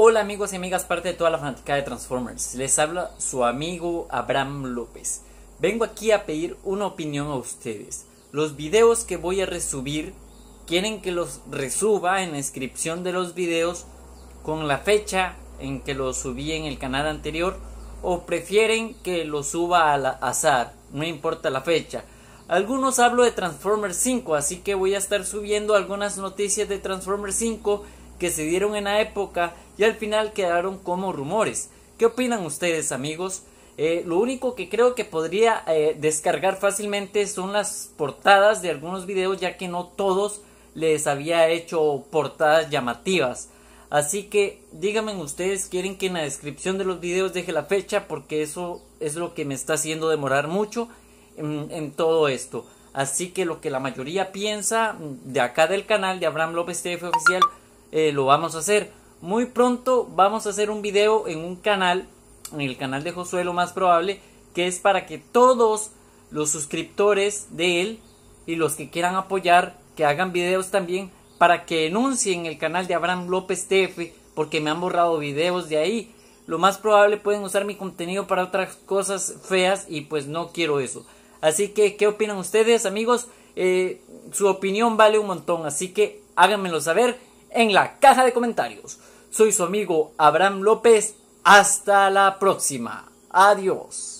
Hola amigos y amigas, parte de toda la fanática de Transformers. Les habla su amigo Abraham López. Vengo aquí a pedir una opinión a ustedes. Los videos que voy a resubir, ¿quieren que los resuba en la descripción de los videos con la fecha en que los subí en el canal anterior? ¿O prefieren que los suba al azar? No importa la fecha. Algunos hablo de Transformers 5, así que voy a estar subiendo algunas noticias de Transformers 5 que se dieron en la época y al final quedaron como rumores. ¿Qué opinan ustedes amigos? Eh, lo único que creo que podría eh, descargar fácilmente son las portadas de algunos videos ya que no todos les había hecho portadas llamativas. Así que díganme ustedes, quieren que en la descripción de los videos deje la fecha porque eso es lo que me está haciendo demorar mucho en, en todo esto. Así que lo que la mayoría piensa de acá del canal de Abraham López TV oficial eh, lo vamos a hacer. Muy pronto vamos a hacer un video en un canal, en el canal de Josué lo más probable, que es para que todos los suscriptores de él y los que quieran apoyar, que hagan videos también, para que denuncien el canal de Abraham López TF, porque me han borrado videos de ahí. Lo más probable pueden usar mi contenido para otras cosas feas y pues no quiero eso. Así que, ¿qué opinan ustedes amigos? Eh, su opinión vale un montón, así que háganmelo saber en la caja de comentarios. Soy su amigo Abraham López. Hasta la próxima. Adiós.